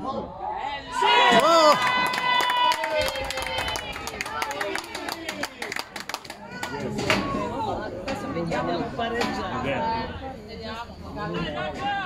Oh! Adesso vediamo pareggiare. Vediamo.